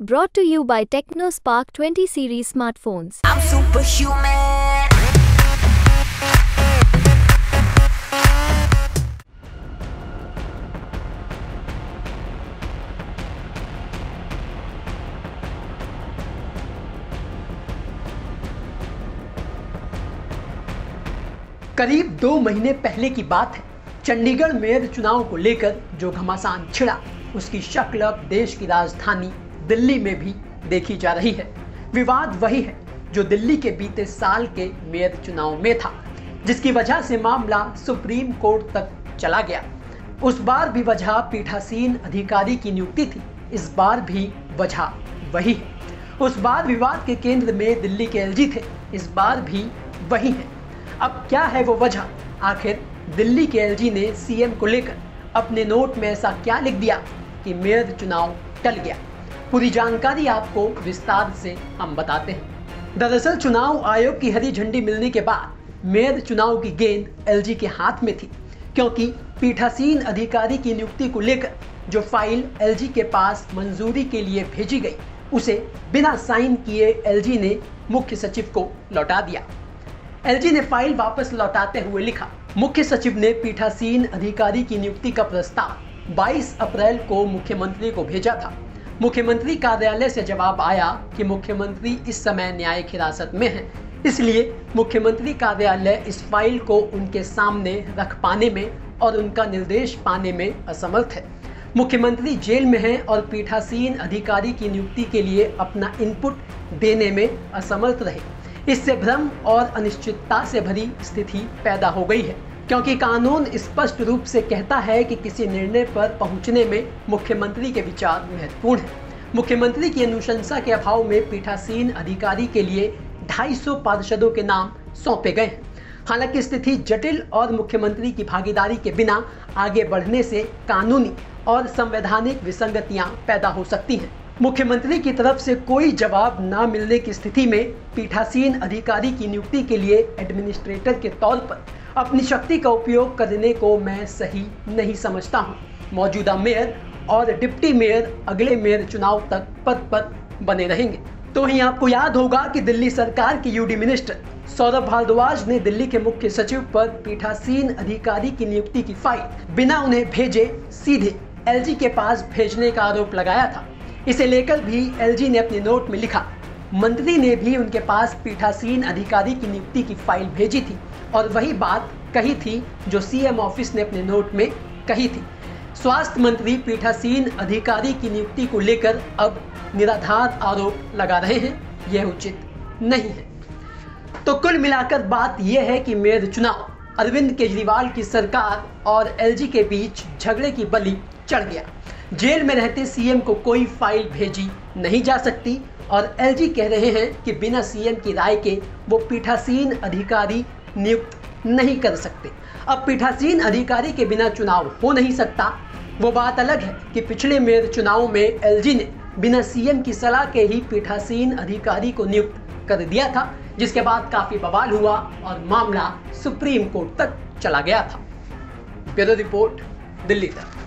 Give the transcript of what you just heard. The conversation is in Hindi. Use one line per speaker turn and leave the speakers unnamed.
Brought to you by TechnoSpark 20 series smartphones.
I'm superhuman.
करीब दो महीने पहले की बात है चंडीगढ़ मेयर चुनाव को लेकर जो घमासान छिड़ा उसकी शक्ल अब देश की राजधानी दिल्ली में भी देखी जा रही है। विवाद वही है जो दिल्ली के बीते साल के मेयर चुनाव में था, जिसकी वजह से मामला सुप्रीम कोर्ट तक चला गया। उस बार भी वजह पीठासीन अधिकारी की नियुक्ति थी, इस बार भी वजह वही है। उस बार विवाद के केंद्र में दिल्ली के एलजी थे, इस बार भी वही है। अब क्या है वो वजह? आखिर दिल्ली के एलजी ने सीएम को लेकर अपने नोट में ऐसा क्या लिख दिया कि मेयर चुनाव टल गया? पूरी जानकारी आपको विस्तार से हम बताते हैं। दरअसल, चुनाव आयोग की हरी झंडी मिलने के बाद मेयर चुनाव की गेंद एलजी के हाथ में थी, क्योंकि पीठासीन अधिकारी की नियुक्ति को लेकर जो फ़ाइल एलजी के पास मंजूरी के लिए भेजी गई, उसे बिना साइन किए एलजी ने मुख्य सचिव को लौटा दिया। एलजी ने फ़ाइल वापस लौटाते हुए लिखा, मुख्य सचिव ने पीठासीन अधिकारी की नियुक्ति का प्रस्ताव 22 अप्रैल को मुख्यमंत्री को भेजा था। मुख्यमंत्री कार्यालय से जवाब आया कि मुख्यमंत्री इस समय न्यायिक हिरासत में हैं। इसलिए मुख्यमंत्री कार्यालय इस फ़ाइल को उनके सामने रख पाने में और उनका निर्देश पाने में असमर्थ है। मुख्यमंत्री जेल में हैं और पीठासीन अधिकारी की नियुक्ति के लिए अपना इनपुट देने में असमर्थ रहे। इससे भ्रम और अनिश्चितता से भरी स्थिति पैदा हो गई है। क्योंकि कानून स्पष्ट रूप से कहता है कि किसी निर्णय पर पहुँचने में मुख्यमंत्री के विचार महत्वपूर्ण है। मुख्यमंत्री की अनुशंसा के अभाव में पीठासीन अधिकारी के लिए 250 पार्षदों के नाम सौंपे गए हैं। हालाँकि स्थिति जटिल और मुख्यमंत्री की भागीदारी के बिना आगे बढ़ने से कानूनी और संवैधानिक विसंगतियाँ पैदा हो सकती हैं। मुख्यमंत्री की तरफ़ से कोई जवाब न मिलने की स्थिति में पीठासीन अधिकारी की नियुक्ति के लिए एडमिनिस्ट्रेटर के तौर पर अपनी शक्ति का उपयोग करने को मैं सही नहीं समझता हूँ। मौजूदा मेयर और डिप्टी मेयर अगले मेयर चुनाव तक पद पर बने रहेंगे। तो वहीं आपको याद होगा कि दिल्ली सरकार के यूडी मिनिस्टर सौरभ भारद्वाज ने दिल्ली के मुख्य सचिव पर पीठासीन अधिकारी की नियुक्ति की फ़ाइल बिना उन्हें भेजे सीधे एलजी के पास भेजने का आरोप लगाया था। इसे लेकर भी एलजी ने अपने नोट में लिखा मंत्री ने भी उनके पास पीठासीन अधिकारी की नियुक्ति की फ़ाइल भेजी थी और वही बात कही थी जो सीएम ऑफ़िस ने अपने नोट में कही थी। स्वास्थ्य मंत्री पीठासीन अधिकारी की नियुक्ति को लेकर अब निराधार आरोप लगा रहे हैं। यह उचित नहीं है। तो कुल मिलाकर बात यह है कि मेयर चुनाव, अरविंद केजरीवाल की सरकार और एलजी के बीच झगड़े की बलि चढ़ गया। जेल में रहते सीएम को कोई फ़ाइल भेजी नहीं जा सकती और एलजी कह रहे हैं कि बिना सीएम की राय के वो पीठासीन अधिकारी नियुक्त नहीं कर सकते। अब पीठासीन अधिकारी के बिना चुनाव हो नहीं सकता। वो बात अलग है कि पिछले मेयर चुनाव में एलजी ने बिना सीएम की सलाह के ही पीठासीन अधिकारी को नियुक्त कर दिया था, जिसके बाद काफ़ी बवाल हुआ और मामला सुप्रीम कोर्ट तक चला गया था। ब्यूरो रिपोर्ट, दिल्ली तक।